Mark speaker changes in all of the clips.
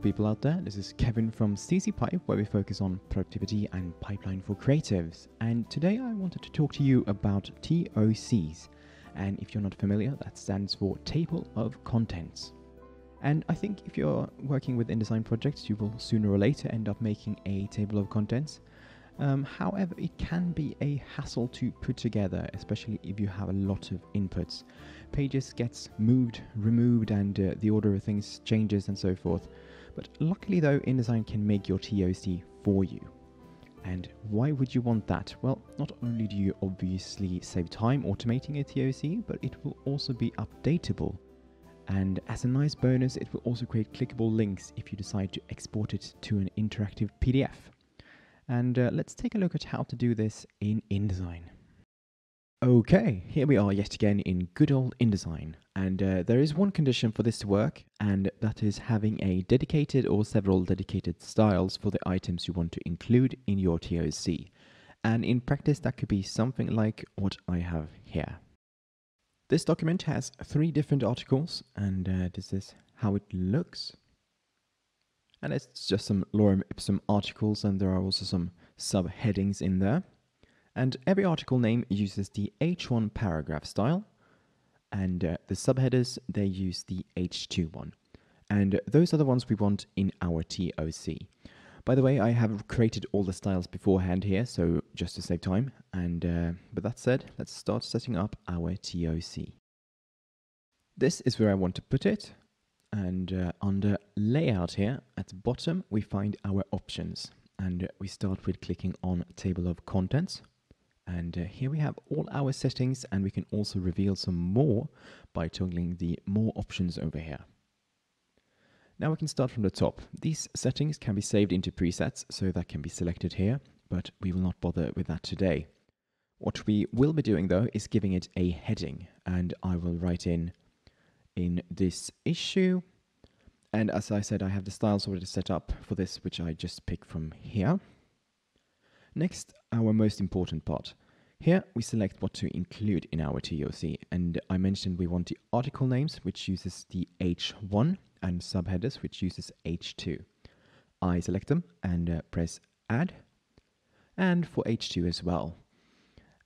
Speaker 1: people out there. This is Kevin from CC Pipe, where we focus on productivity and pipeline for creatives. And today I wanted to talk to you about TOCs. And if you're not familiar, that stands for Table of Contents. And I think if you're working with InDesign projects, you will sooner or later end up making a table of contents. Um, however, it can be a hassle to put together, especially if you have a lot of inputs. Pages gets moved, removed, and uh, the order of things changes and so forth. But luckily though, InDesign can make your TOC for you. And why would you want that? Well, not only do you obviously save time automating a TOC, but it will also be updatable. And as a nice bonus, it will also create clickable links if you decide to export it to an interactive PDF. And uh, let's take a look at how to do this in InDesign. Okay, here we are yet again in good old InDesign. And uh, there is one condition for this to work, and that is having a dedicated or several dedicated styles for the items you want to include in your TOC. And in practice, that could be something like what I have here. This document has three different articles, and uh, this is how it looks and it's just some lorem ipsum articles and there are also some subheadings in there. And every article name uses the H1 paragraph style and uh, the subheaders they use the H2 one. And those are the ones we want in our TOC. By the way, I have created all the styles beforehand here, so just to save time. And uh, but that said, let's start setting up our TOC. This is where I want to put it. And uh, under layout here at the bottom, we find our options. And we start with clicking on table of contents. And uh, here we have all our settings and we can also reveal some more by toggling the more options over here. Now we can start from the top. These settings can be saved into presets, so that can be selected here, but we will not bother with that today. What we will be doing though is giving it a heading, and I will write in in this issue. And as I said, I have the styles already set up for this, which I just pick from here. Next, our most important part. Here we select what to include in our TOC, and I mentioned we want the article names, which uses the H1, and subheaders, which uses H2. I select them and uh, press Add, and for H2 as well.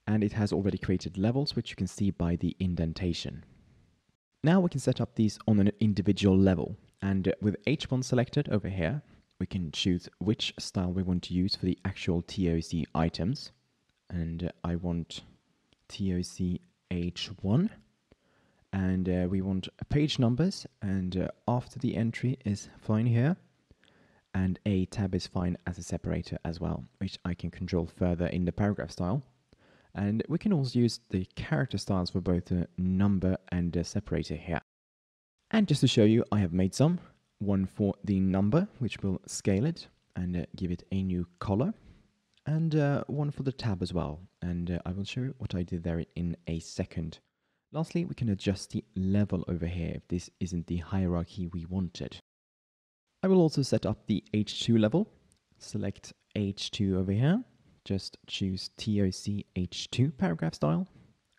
Speaker 1: And it has already created levels, which you can see by the indentation. Now we can set up these on an individual level. And with H1 selected over here, we can choose which style we want to use for the actual TOC items. And I want TOC H1. And uh, we want page numbers. And uh, after the entry is fine here. And a tab is fine as a separator as well, which I can control further in the paragraph style. And we can also use the character styles for both the number and the separator here. And just to show you, I have made some. One for the number, which will scale it and uh, give it a new color. And uh, one for the tab as well. And uh, I will show you what I did there in a second. Lastly, we can adjust the level over here if this isn't the hierarchy we wanted. I will also set up the H2 level. Select H2 over here just choose TOC H2 paragraph style.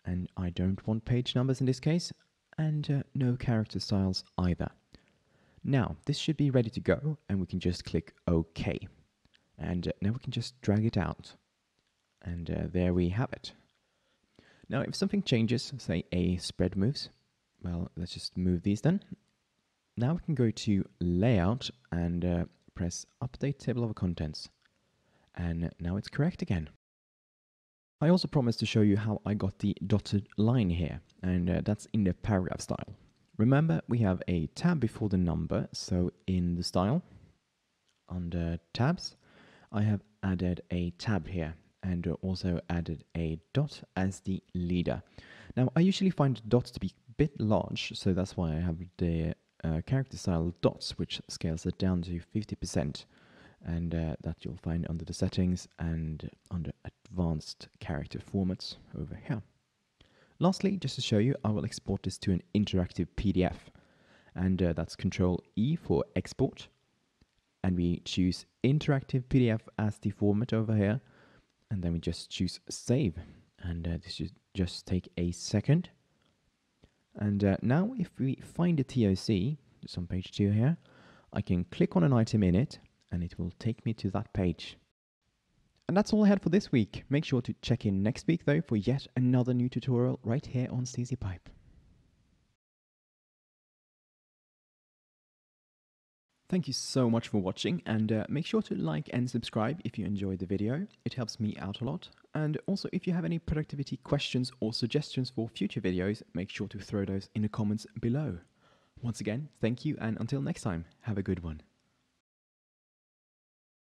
Speaker 1: And I don't want page numbers in this case, and uh, no character styles either. Now, this should be ready to go, and we can just click OK. And uh, now we can just drag it out. And uh, there we have it. Now, if something changes, say a spread moves, well, let's just move these then. Now we can go to Layout and uh, press Update Table of Contents and now it's correct again. I also promised to show you how I got the dotted line here, and uh, that's in the paragraph style. Remember, we have a tab before the number, so in the style, under tabs, I have added a tab here, and also added a dot as the leader. Now, I usually find dots to be a bit large, so that's why I have the uh, character style dots, which scales it down to 50% and uh, that you'll find under the settings and under advanced character formats over here. Lastly, just to show you, I will export this to an interactive PDF and uh, that's control E for export. And we choose interactive PDF as the format over here. And then we just choose save. And uh, this should just take a second. And uh, now if we find a TOC, it's on page 2 here, I can click on an item in it and it will take me to that page. And that's all I had for this week. Make sure to check in next week though for yet another new tutorial right here on CC Pipe. Thank you so much for watching and uh, make sure to like and subscribe if you enjoyed the video. It helps me out a lot. And also if you have any productivity questions or suggestions for future videos, make sure to throw those in the comments below. Once again, thank you and until next time, have a good one.